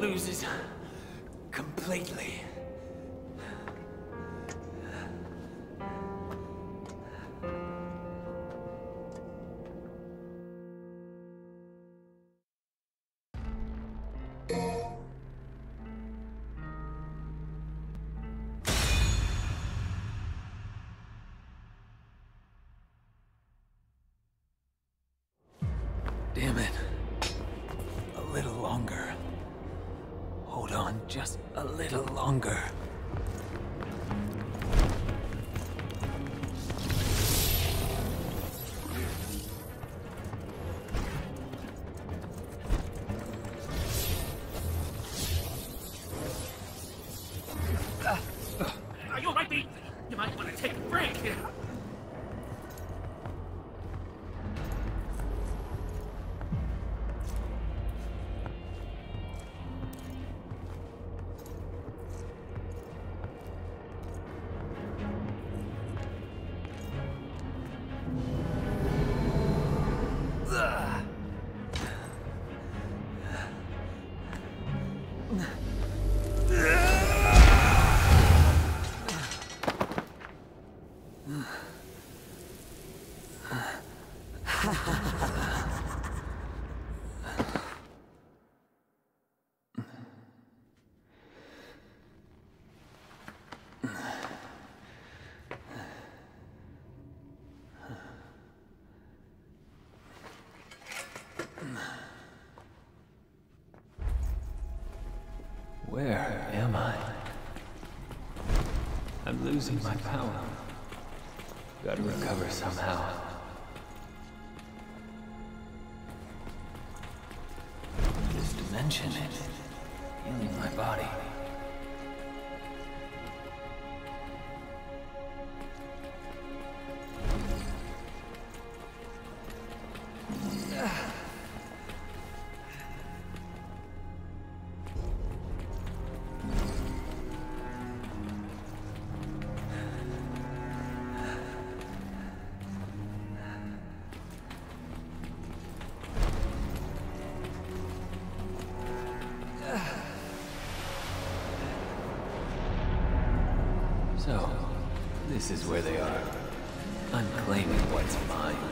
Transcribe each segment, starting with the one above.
loses completely. Damn it. A little longer. On just a little longer. Where am I? I'm losing my power. Gotta recover somehow. This dimension is healing my body. This is where they are. I'm claiming what's mine.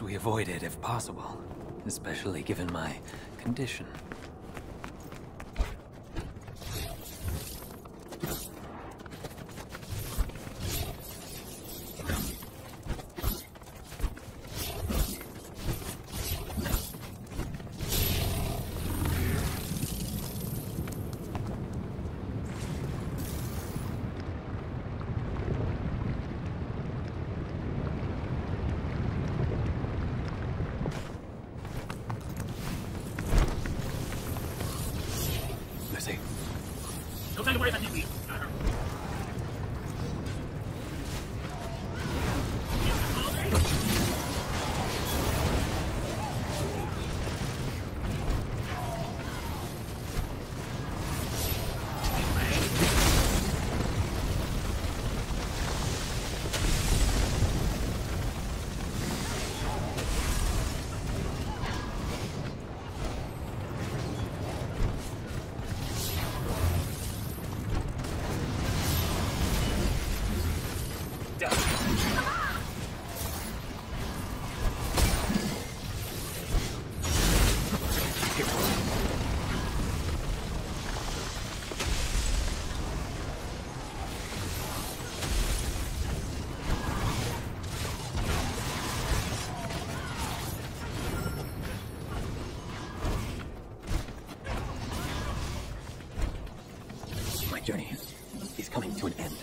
We avoid it if possible, especially given my condition. No time to worry about journey is coming to an end.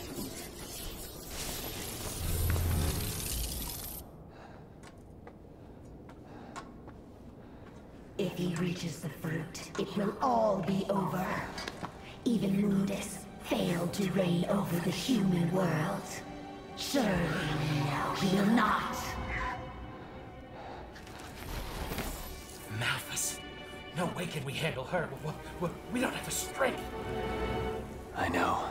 If he reaches the fruit, it will all be over. Even Mundus failed to reign over the human world. Surely now he will not. Malphas. No way can we handle her. We, we, we don't have the strength. I know.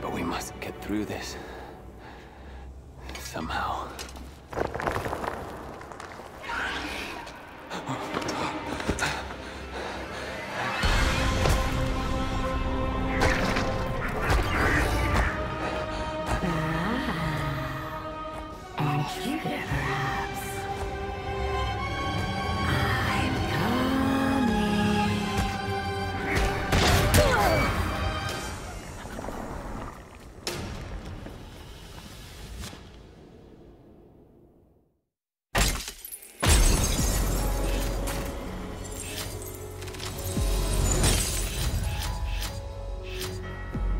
But we must get through this. Somehow. Ah. And Jupiter